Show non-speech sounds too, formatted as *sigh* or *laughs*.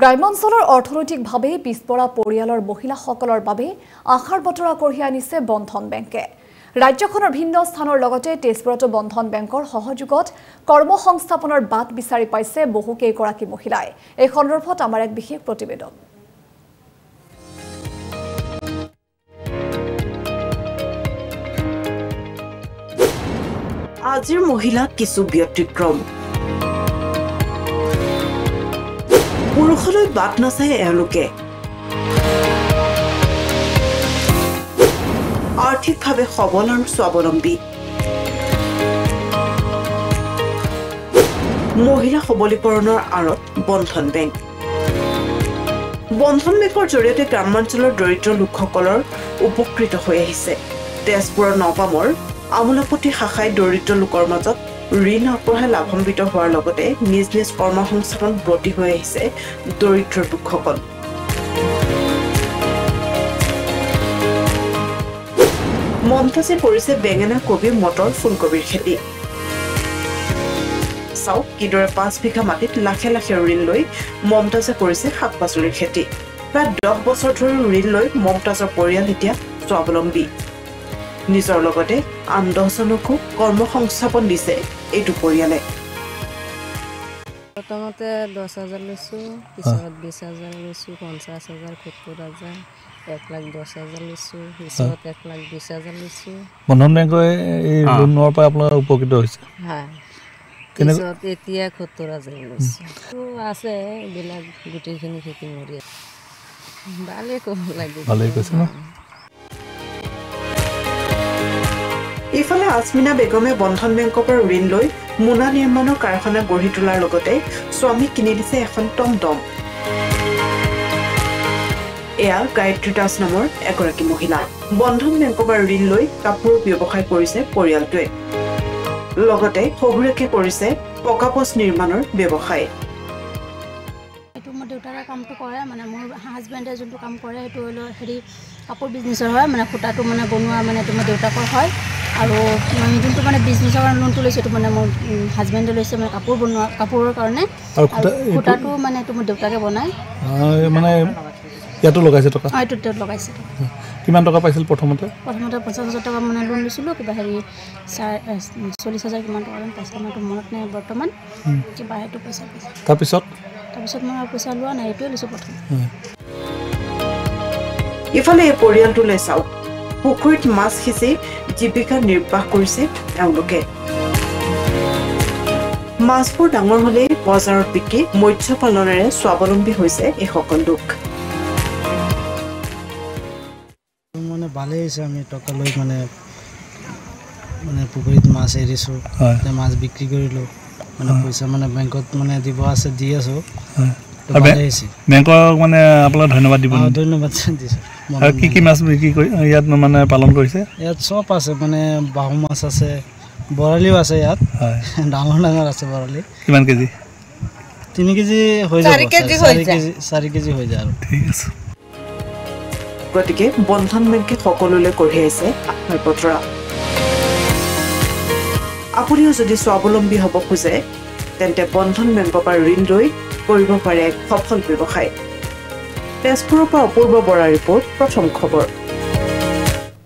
গ্ৰাম্যাঞ্চলৰ অৰ্থনৈতিকভাৱে পিছপৰা পৰিয়ালৰ মহিলাসকলৰ বাবে আশাৰ বতৰা কঢ়িয়াই আনিছে বন্ধন বেংকে। ৰাজ্যখনৰ ভিন্ন স্থানৰ লগতে তেজপুৰতো বন্ধন বেংকৰ সহযোগত কৰ্মসংস্থাপনৰ বাট বিচাৰি পাইছে বহুকেইগৰাকী মহিলাই। এই সন্দৰ্ভত আমাৰ এক বিশেষ প্ৰতিবেদন। আজিৰ মহিলা কিছু ব্যতিক্ৰম। পুৰুষলৈ বাট নাচায় এওঁলোকে। আৰ্থিকভাৱে সবল আৰু স্বাৱলম্বী। মহিলা সবলীকৰণৰ আঁৰত বন্ধন বেংক। বন্ধন বেংকৰ জৰিয়তে গ্ৰামাঞ্চলৰ দৰিদ্ৰ লোকসকলৰ উপকৃত হৈ আহিছে। তেজপুৰৰ নপামৰ আমোলাপতি শাখাই দৰিদ্ৰ লোকৰ মাজত ঋণ আগবঢ়াই লাভান্বিত হোৱাৰ লগতে নিজ নিজ কৰ্মসংস্থাপন ব্ৰতী হৈ আহিছে দৰিদ্ৰ লোকসকল মমতাজে কৰিছে বেঙেনা কবি মটৰ ফুলকবিৰ খেতি। চাওক কিদৰে পাঁচ বিঘা মাটিত লাখে লাখে ঋণ লৈ মমতাজে কৰিছে শাক পাচলিৰ খেতি। প্ৰায় দহ বছৰ ধৰি ঋণ লৈ মমতাজৰ পৰিয়াল এতিয়া স্বাৱলম্বী। নিজৰ লগতে আন দহজনকো কৰ্মসংস্থাপন দিছে এইটো পৰিয়ালে প্ৰথমতে দহ হাজাৰ লৈছোঁ পিছত বিছ হাজাৰ লৈছোঁ পঞ্চাছ হাজাৰ সত্তৰ হাজাৰ এক লাখ দহ হাজাৰ লৈছোঁ পিছত এক লাখ বিছ হাজাৰ লৈছোঁ। বন্ধন বেংকৰ এই লোনৰ পৰা আপোনালোক উপকৃত হৈছে? হয় পিছত এতিয়া সত্তৰ হাজাৰ লৈছোঁ। তো আছে এইবিলাক গোটেইখিনি খেতি মৰি আছে। ভালেই ক'ব লাগিব। ভালেই কৈছে ন? ইফালে আজমিনা বেগমে বন্ধন বেংকৰ পৰা ঋণ লৈ মোনা নিৰ্মাণৰ কাৰখানা গঢ়ি তোলাৰ লগতে স্বামীক কিনি দিছে এখন টমটম। এয়া গায়ত্ৰী দাস নামৰ এগৰাকী মহিলা। বন্ধন বেংকৰ পৰা ঋণ লৈ কাপোৰৰ ব্যৱসায় কৰিছে পৰিয়ালটোৱে। লগতে শহুৰেকে কৰিছে পকাপচ নিৰ্মাণৰ ব্যৱসায়। দেউতাৰে কামটো কৰে মানে মোৰ হাজবেণ্ডে যোনটো কাম কৰে সেইটো হেৰি কাপোৰ বিজনেছৰ হয় মানে সূতাটো মানে বনোৱা মানে এইটো মোৰ দেউতাকৰ হয়। আৰু মানে যোনটো মানে বিজনেছৰ কাৰণে লোনটো লৈছোঁ এইটো মানে মোৰ হাজবেণ্ডে লৈছে মানে কাপোৰ বনোৱা কাপোৰৰ কাৰণে। সূতাটো মানে এইটো মোৰ দেউতাকে বনায়। মানে ইয়াতো লগাইছে টকা? অঁ এইটো তেওঁত লগাইছে। কিমান টকা পাইছিল প্ৰথমতে? প্ৰথমতে পঞ্চাছ হাজাৰ টকা মানে লোন লৈছিলোঁ কিবা হেৰি চাৰ চল্লিছ হাজাৰ কিমান টকা লোন পাইছে আমাৰতো মনত নাই বৰ্তমান। কিবা সেইটো পইচা পাইছে। তাৰপিছত? তাৰপিছত মই পইচা লোৱা নাই এইটোৱে লৈছোঁ প্ৰথম। ইফালে এই পৰিয়ালটোলৈ চাওক পুখুৰীত মাছ সিঁচি জীৱিকা নিৰ্বাহ কৰিছে এওঁলোকে মাছবোৰ ডাঙৰ হলেই বজাৰত বিক্ৰী মৎস্য পালনেৰে স্বাৱলম্বী হৈছে এইসকল লোক। মানে ভালেই হৈছে আমি টকা লৈ মানে মানে পুখুৰীত মাছ এৰিছোঁ মাছ বিক্ৰী কৰিলোঁ মানে পইচা মানে বেংকত মানে দিব আছে দি আছোঁ। বেংকক মানে আপোনাক ধন্যবাদ দিব। ধন্যবাদ দিছোঁ আৰু কি কি মাছ বিক্ৰী কৰি ইয়াত মানে পালন কৰিছে? ইয়াত চব আছে মানে বাহু মাছ আছে বৰালিও আছে ইয়াত। হয়। *laughs* ডাঙৰ ডাঙৰ আছে বৰালি। কিমান কেজি? তিনি কেজি হৈ যাব চাৰি চাৰি কেজি চাৰি কেজি হৈ যায় আৰু। ঠিক আছে। গতিকে বন্ধন বেংকে সকলোলৈ কঢ়িয়াইছে আশাৰ বতৰা। আপুনিও যদি স্বাৱলম্বী হ'ব খোজে তেন্তে বন্ধন বেংকৰ পৰা ঋণ লৈ কৰিব পাৰে এক সফল ব্যৱসায়। তেজপুৰৰ পৰা অপূৰ্ব বৰা ৰিপৰ্ট প্ৰথম খবৰ।